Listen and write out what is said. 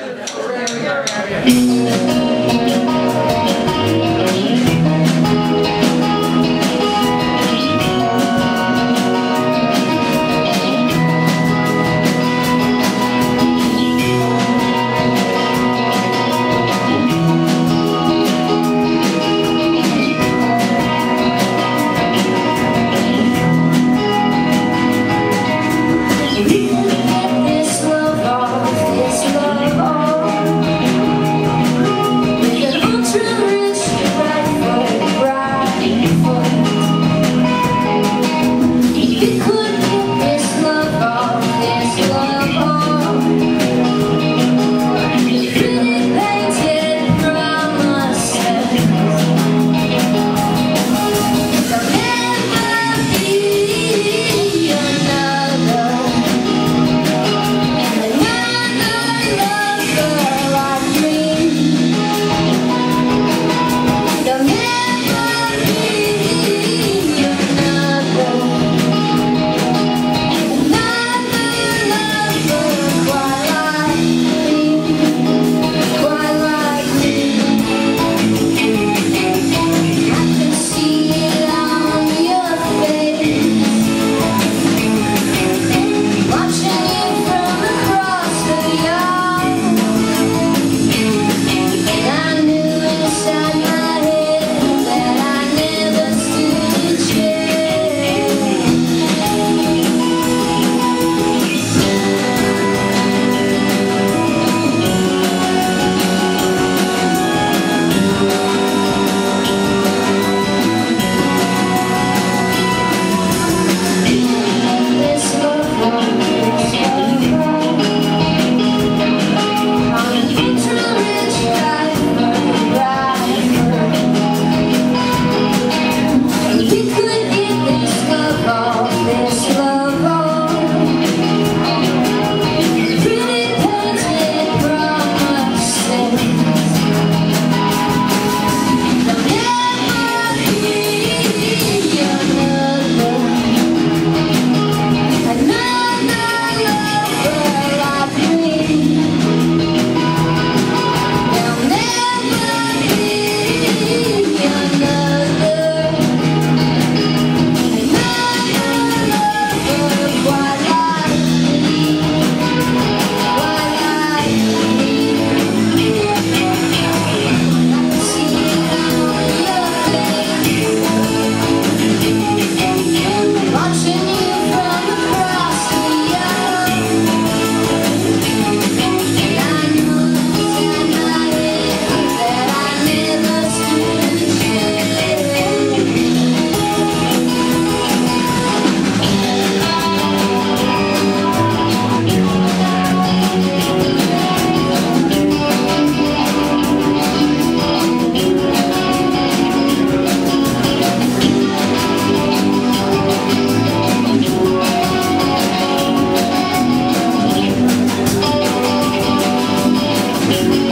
If we could get this love